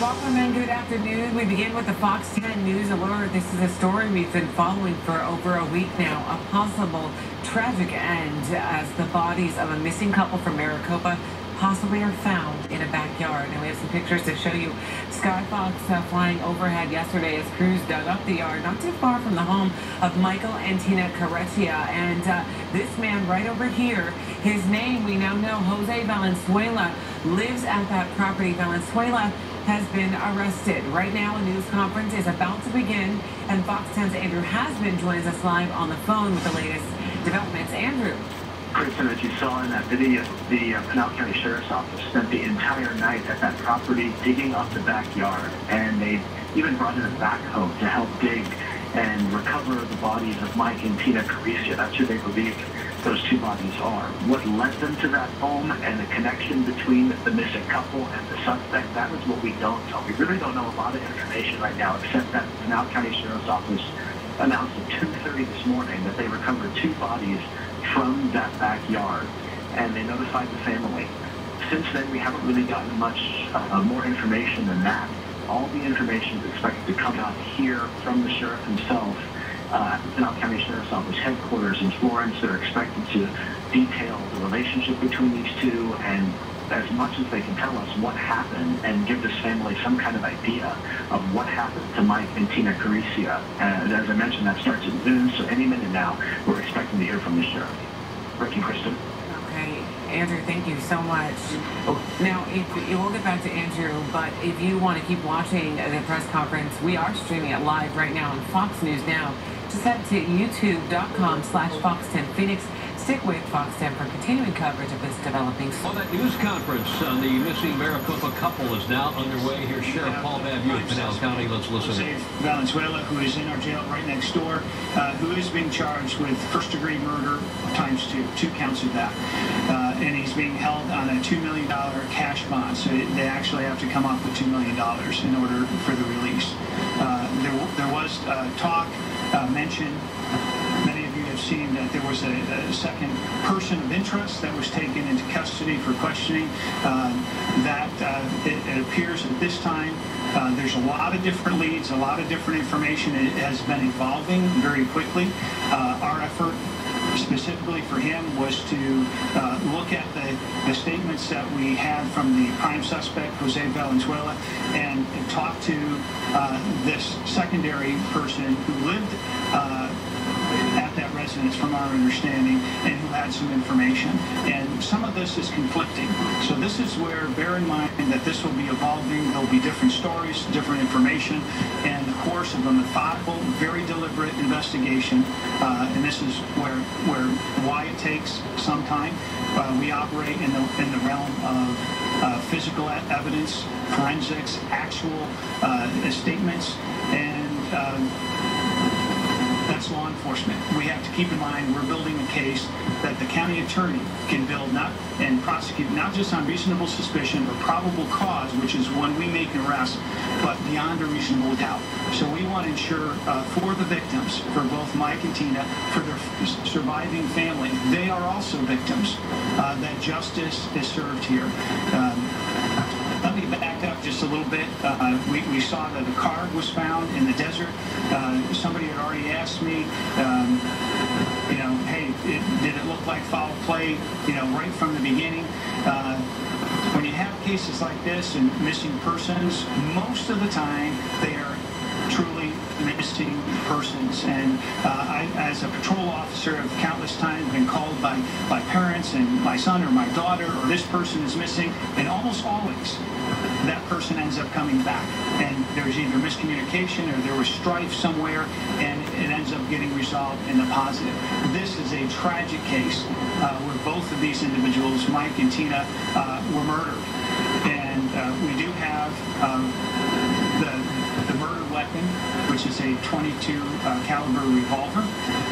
Welcome and good afternoon. We begin with the Fox 10 News Alert. This is a story we've been following for over a week now. A possible tragic end as the bodies of a missing couple from Maricopa possibly are found in a backyard. And we have some pictures to show you. Skyfox uh, flying overhead yesterday as crews dug up the yard not too far from the home of Michael and Tina Careccia. And uh, this man right over here, his name we now know, Jose Valenzuela, lives at that property. Valenzuela has been arrested. Right now, a news conference is about to begin, and Fox 10's Andrew Hasman joins us live on the phone with the latest developments. Andrew. Kristen, as you saw in that video, the uh, Pinal County Sheriff's Office spent the entire night at that property digging up the backyard, and they even brought in a backhoe to help dig and recover the bodies of Mike and Tina Careccia. That's who they believe those two bodies are. What led them to that home and the connection between the missing couple and the suspect, that is what we don't know. We really don't know a lot of information right now, except that the Pinal County Sheriff's Office announced at 2.30 this morning that they recovered two bodies from that backyard, and they notified the family. Since then, we haven't really gotten much uh, more information than that. All the information is expected to come out here from the sheriff himself uh, Pinal County Sheriff's Office headquarters in Florence. They're expected to detail the relationship between these two and as much as they can tell us what happened and give this family some kind of idea of what happened to Mike and Tina Careccia. And as I mentioned, that starts at noon, so any minute now, we're expecting to hear from the sheriff. Rick and Kristen. Okay, Andrew, thank you so much. Now, if we'll get back to Andrew, but if you want to keep watching the press conference, we are streaming it live right now on Fox News Now. Just head to youtube.com slash Fox 10 Phoenix. Stick with Fox 10 for continuing coverage of this developing story. Well, that news conference on the missing Maricopa couple is now underway. Here's Sheriff Paul Babeu of Pinal County. Let's listen. Valenzuela, who is in our jail right next door, uh, who is being charged with first-degree murder times two, two counts of that. Uh, he's being held on a $2 million cash bond. So they actually have to come up with $2 million in order for the release. Uh, there, there was uh, talk, uh, mention, many of you have seen that there was a, a, second person of interest that was taken into custody for questioning. Um, that uh, it, it, appears at this time uh, there's a lot of different leads, a lot of different information. It has been evolving very quickly. Uh, our effort specifically for him was to uh, look at the, the statements that we had from the prime suspect, Jose Valenzuela, and, and talk to uh, this secondary person who lived at that residence from our understanding and who had some information. And some of this is conflicting. So this is where, bear in mind that this will be evolving. There'll be different stories, different information, and the course of a methodical, very deliberate investigation. Uh, and this is where, where why it takes some time. Uh, we operate in the, in the realm of uh, physical evidence, forensics, actual uh, statements, and that's law enforcement. We have to keep in mind we're building a case that the county attorney can build not and prosecute not just on reasonable suspicion or probable cause, which is when we make an arrest, but beyond a reasonable doubt. So we want to ensure uh, for the victims, for both Mike and Tina, for their surviving family, they are also victims, uh, that justice is served here. Um, let me back up just a little bit. Uh, we, we, saw that a car was found in the desert. Uh, somebody had already asked me, um, you know, hey, it, did it look like foul play, you know, right from the beginning? Uh, when you have cases like this and missing persons, most of the time they are truly missing persons. And uh, I, as a patrol officer, have countless times been called by, by parents and my son or my daughter, or this person is missing, and almost always that person ends up coming back. And there's either miscommunication or there was strife somewhere, and it ends up getting resolved in the positive. This is a tragic case uh, where both of these individuals, Mike and Tina, uh, were murdered. And uh, we do have um, the, the murder weapon, which is a 22 uh, caliber revolver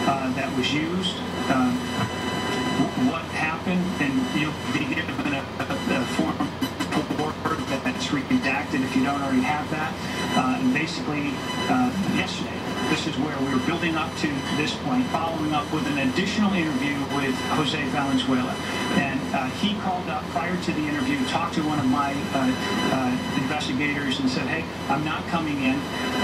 uh, that was used. What happened, and you'll be given a, a, a form that's redacted if you don't already have that. Uh, and basically, uh, yesterday, this is where we were building up to this point, following up with an additional interview with Jose Valenzuela. And uh, he called up prior to the interview, talked to one of my uh, uh, investigators investigators and said, hey, I'm not coming in.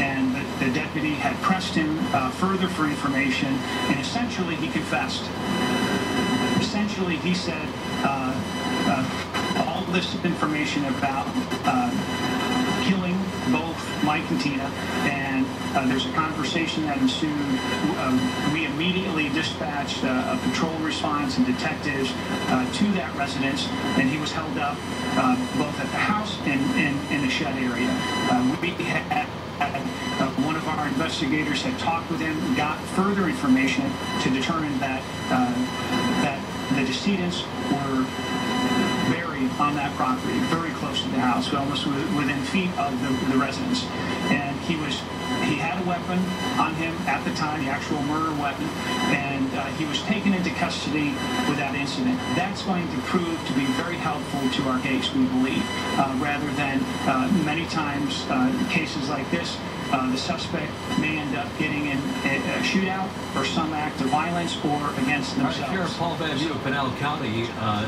And the, the deputy had pressed him uh, further for information, and essentially he confessed. He said uh, uh, all this information about uh, killing both Mike and Tina, and uh, there's a conversation that ensued. Um, we immediately dispatched uh, a patrol response and detectives uh, to that residence, and he was held up both at the house and in the shed area. We had uh, one of our investigators had talked with him, got further information to determine that uh, that the decedents were buried on that property, very close to the house, almost within feet of the, the residence. And he was he had a weapon on him at the time, the actual murder weapon, and uh, he was taken into custody with that incident. That's going to prove to be very helpful to our case, we believe, uh, rather than uh, many times uh, cases like this uh, the suspect may end up getting in a, a, shootout or some act of violence or against themselves. Right, Sheriff Paul Van of Pinal County, uh,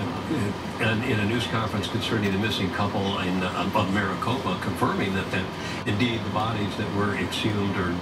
in, in, a news conference concerning the missing couple in uh, of Maricopa, confirming that, that indeed the bodies that were exhumed or